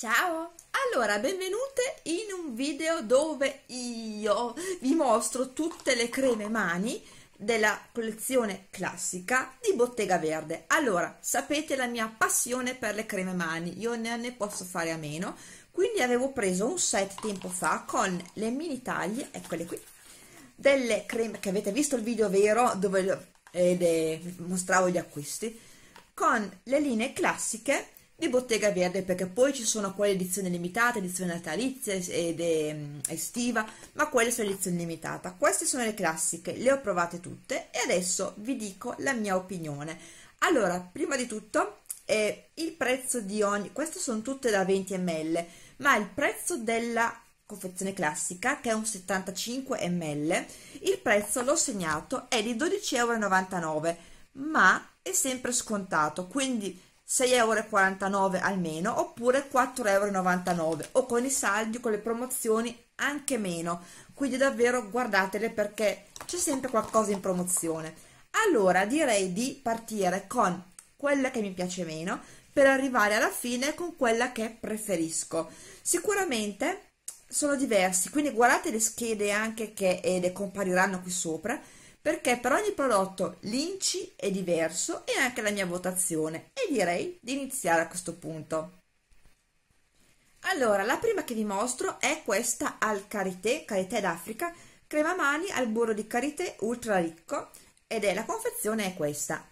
Ciao! Allora, benvenute in un video dove io vi mostro tutte le creme mani della collezione classica di Bottega Verde. Allora, sapete la mia passione per le creme mani, io ne, ne posso fare a meno, quindi avevo preso un set tempo fa con le mini taglie, eccole qui, delle creme che avete visto il video vero dove eh, mostravo gli acquisti, con le linee classiche di Bottega Verde perché poi ci sono quelle edizioni limitate, edizione natalizia ed mm, estiva, ma quelle sono edizioni limitata. Queste sono le classiche, le ho provate tutte e adesso vi dico la mia opinione. Allora, prima di tutto, eh, il prezzo di ogni, queste sono tutte da 20 ml, ma il prezzo della confezione classica, che è un 75 ml, il prezzo l'ho segnato è di 12,99 euro, ma è sempre scontato, quindi 6,49 euro almeno oppure 4,99 euro o con i saldi con le promozioni anche meno. Quindi davvero guardatele perché c'è sempre qualcosa in promozione. Allora direi di partire con quella che mi piace meno per arrivare alla fine con quella che preferisco. Sicuramente sono diversi quindi guardate le schede anche che eh, compariranno qui sopra perché per ogni prodotto l'INCI è diverso e anche la mia votazione e direi di iniziare a questo punto. Allora, la prima che vi mostro è questa al karité, karité d'Africa, crema mani al burro di karité ultra ricco ed è la confezione è questa.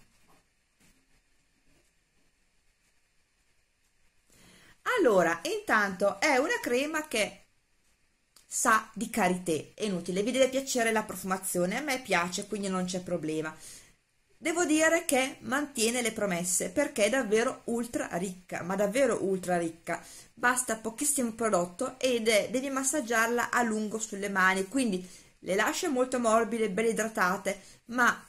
Allora, intanto è una crema che sa di karité, è inutile, vi deve piacere la profumazione, a me piace, quindi non c'è problema. Devo dire che mantiene le promesse perché è davvero ultra ricca, ma davvero ultra ricca. Basta pochissimo prodotto ed è, devi massaggiarla a lungo sulle mani, quindi le lascia molto morbide, ben idratate, ma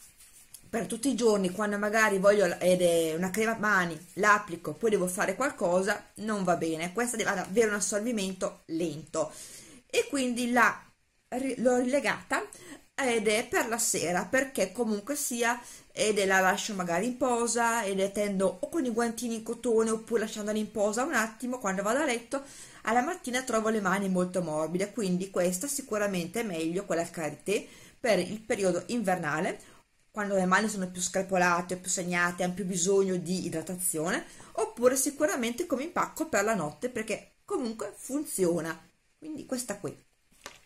per tutti i giorni, quando magari voglio ed è una crema mani, l'applico, poi devo fare qualcosa, non va bene. Questa deve avere un assorbimento lento e quindi la, l'ho rilegata ed è per la sera perché comunque sia ed la lascio magari in posa ed le tendo o con i guantini in cotone oppure lasciandola in posa un attimo quando vado a letto alla mattina trovo le mani molto morbide quindi questa sicuramente è meglio quella al karité per il periodo invernale quando le mani sono più screpolate più segnate hanno più bisogno di idratazione oppure sicuramente come impacco per la notte perché comunque funziona quindi questa qui.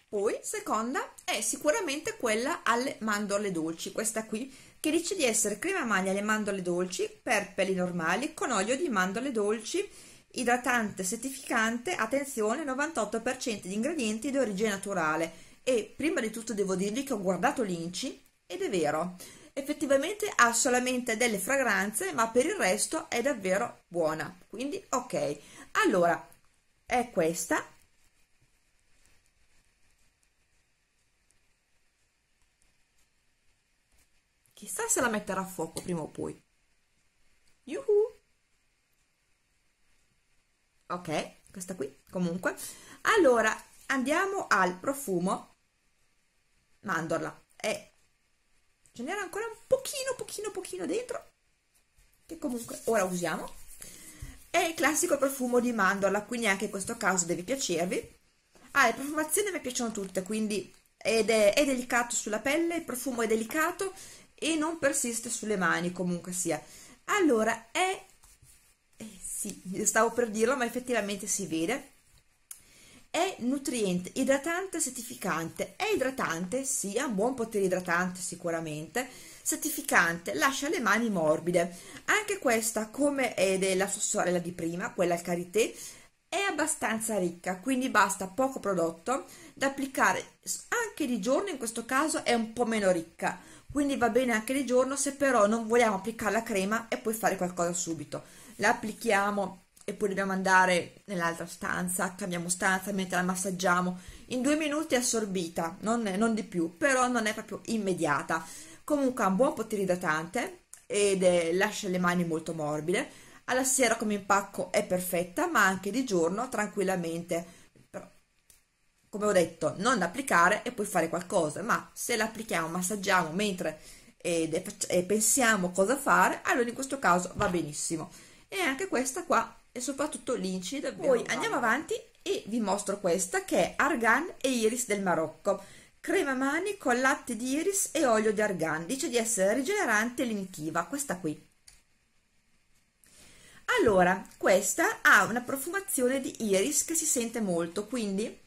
Poi seconda è sicuramente quella alle mandorle dolci. Questa qui che dice di essere crema maglia alle mandorle dolci per peli normali con olio di mandorle dolci idratante settificante attenzione 98% di ingredienti di origine naturale. E prima di tutto devo dirvi che ho guardato l'inci ed è vero. Effettivamente ha solamente delle fragranze ma per il resto è davvero buona. Quindi ok. Allora è questa Chissà se la metterà a fuoco prima o poi. Yuhu! Ok, questa qui comunque. Allora, andiamo al profumo mandorla. E ce n'era ancora un pochino, pochino, pochino dentro, che comunque ora usiamo. È il classico profumo di mandorla, quindi anche in questo caso deve piacervi. Ah, le profumazioni mi piacciono tutte, quindi ed è, è delicato sulla pelle, il profumo è delicato e non persiste sulle mani comunque sia. Allora è eh sì, stavo per dirlo ma effettivamente si vede. È nutriente, idratante, settificante. È idratante, sì, ha un buon potere idratante sicuramente. Settificante, lascia le mani morbide. Anche questa come è della sua sorella di prima, quella al karité è abbastanza ricca, quindi basta poco prodotto da applicare anche di giorno, in questo caso è un po' meno ricca, quindi va bene anche di giorno se però non vogliamo applicare la crema e poi fare qualcosa subito. La applichiamo e poi dobbiamo andare nell'altra stanza cambiamo stanza mentre la massaggiamo. In due minuti è assorbita non, è, non di più però non è proprio immediata. Comunque ha un buon potere idratante ed è, lascia le mani molto morbide. Alla sera come impacco è perfetta ma anche di giorno tranquillamente come ho detto, non applicare e poi fare qualcosa, ma se l'applichiamo, massaggiamo mentre e, e pensiamo cosa fare, allora in questo caso va benissimo. E anche questa qua e soprattutto l'inci davvero poi andiamo avanti e vi mostro questa che è argan e iris del Marocco. Crema mani con latte di iris e olio di argan. Dice di essere rigenerante e lenitiva questa qui. Allora questa ha una profumazione di iris che si sente molto quindi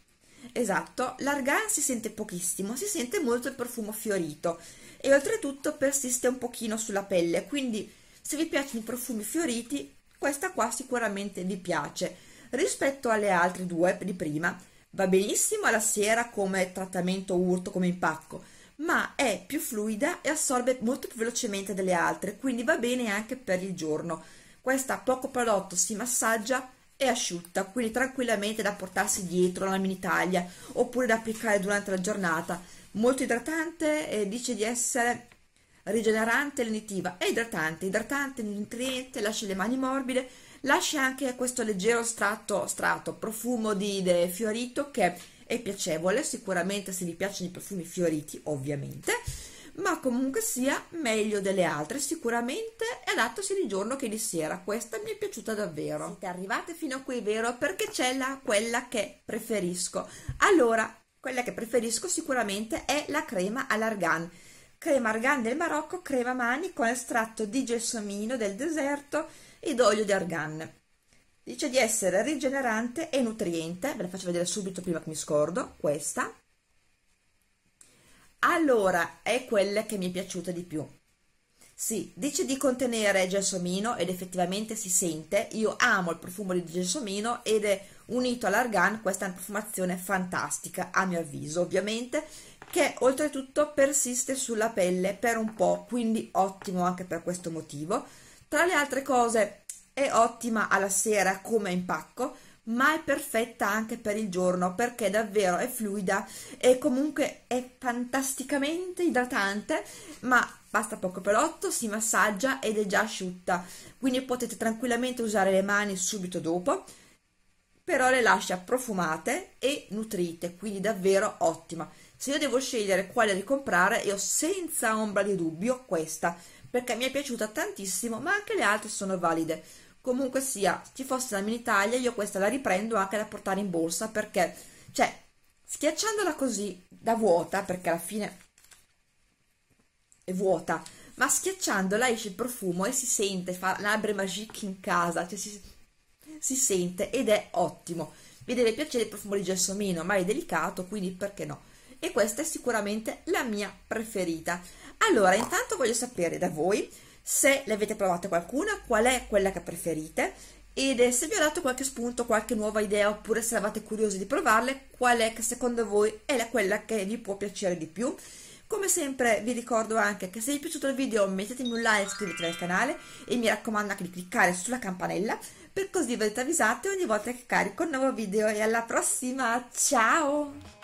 esatto l'argan si sente pochissimo si sente molto il profumo fiorito e oltretutto persiste un pochino sulla pelle quindi se vi piacciono i profumi fioriti questa qua sicuramente vi piace. Rispetto alle altre due di prima va benissimo alla sera come trattamento urto come impacco ma è più fluida e assorbe molto più velocemente delle altre quindi va bene anche per il giorno. Questa poco prodotto si massaggia e asciutta quindi tranquillamente da portarsi dietro alla mini taglia oppure da applicare durante la giornata. Molto idratante e dice di essere rigenerante e lenitiva è idratante, idratante, nutriente, lascia le mani morbide lascia anche questo leggero strato, strato profumo di fiorito che è piacevole sicuramente se vi piacciono i profumi fioriti ovviamente ma comunque sia meglio delle altre sicuramente è adatto sia di giorno che di sera. Questa mi è piaciuta davvero. Siete arrivate fino a qui vero? Perché c'è la quella che preferisco. Allora quella che preferisco sicuramente è la crema all'argan crema argan del Marocco, crema mani con estratto di gelsomino del deserto ed olio di argan. Dice di essere rigenerante e nutriente, ve la faccio vedere subito prima che mi scordo, questa. Allora, è quella che mi è piaciuta di più. Sì, dice di contenere gelsomino ed effettivamente si sente. Io amo il profumo di gelsomino ed è unito all'argan, questa è una profumazione fantastica, a mio avviso, ovviamente che oltretutto persiste sulla pelle per un po', quindi ottimo anche per questo motivo. Tra le altre cose è ottima alla sera come impacco, ma è perfetta anche per il giorno perché davvero è fluida e comunque è fantasticamente idratante, ma basta poco pelotto, si massaggia ed è già asciutta, quindi potete tranquillamente usare le mani subito dopo, però le lascia profumate e nutrite, quindi davvero ottima. Se io devo scegliere quale ricomprare io senza ombra di dubbio questa perché mi è piaciuta tantissimo ma anche le altre sono valide comunque sia ci fosse la mini taglia io questa la riprendo anche da portare in borsa perché cioè schiacciandola così da vuota perché alla fine è vuota ma schiacciandola esce il profumo e si sente fa l'arbre magique in casa cioè si, si sente ed è ottimo vi deve piacere il profumo di gelsomino ma è delicato quindi perché no e questa è sicuramente la mia preferita. Allora, intanto voglio sapere da voi se le avete provate qualcuna, qual è quella che preferite ed se vi ho dato qualche spunto, qualche nuova idea oppure se eravate curiosi di provarle, qual è che secondo voi è la, quella che vi può piacere di più. Come sempre vi ricordo anche che se vi è piaciuto il video mettetemi un like, iscrivetevi al canale e mi raccomando anche di cliccare sulla campanella per così verrete avvisati ogni volta che carico un nuovo video e alla prossima, ciao!